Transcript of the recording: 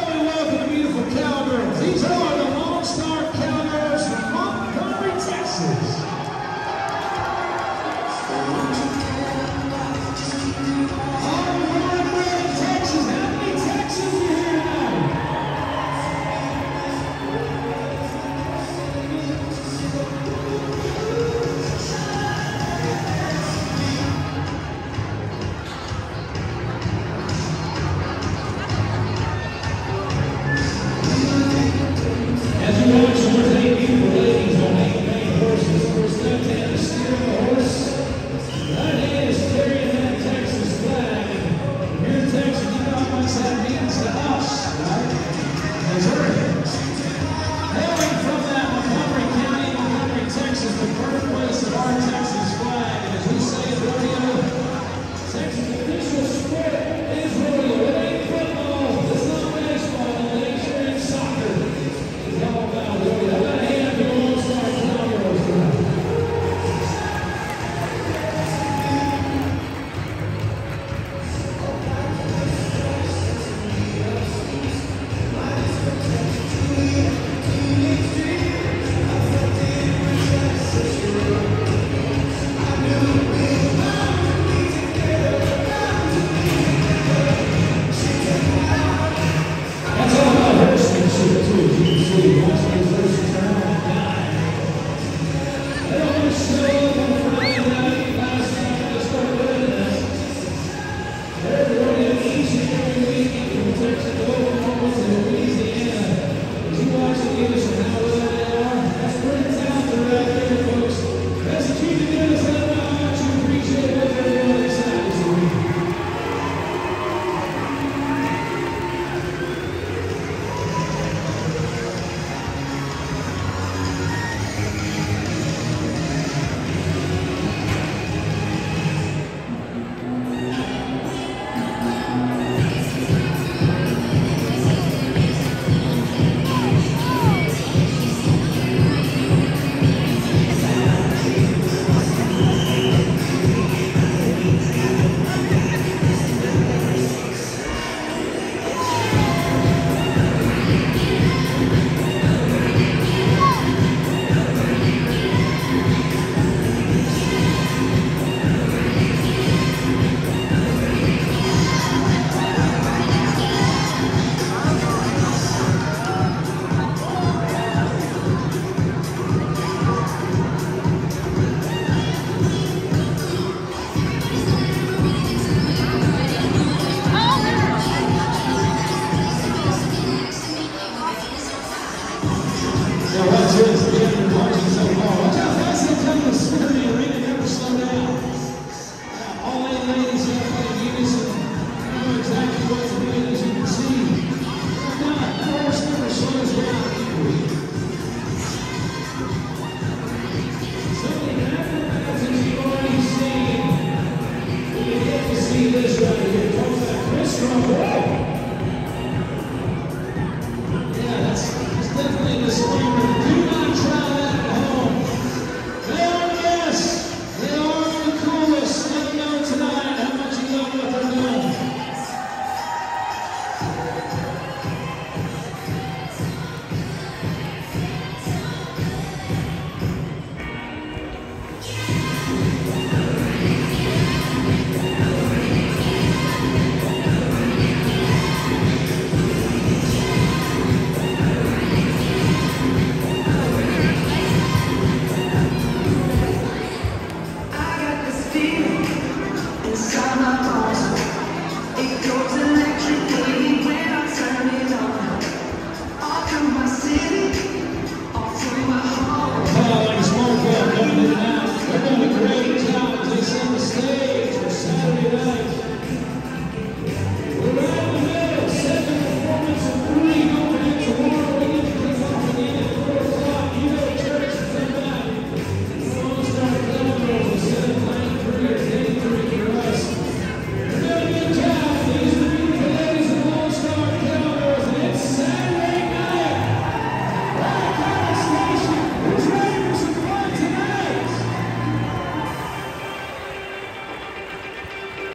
அவர்